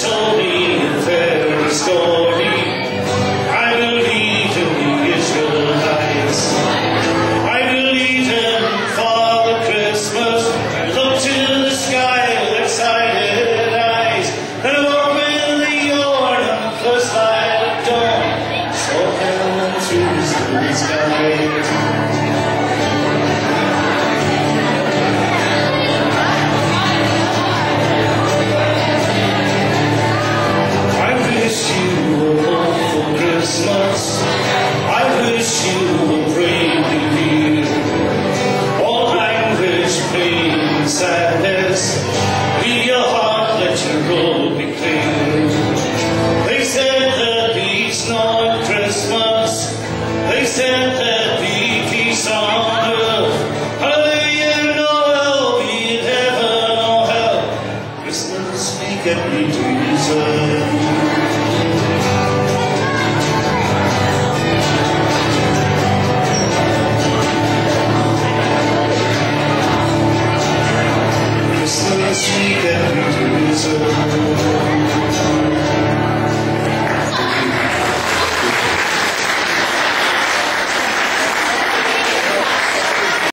told me get me to Christmas, we're we do.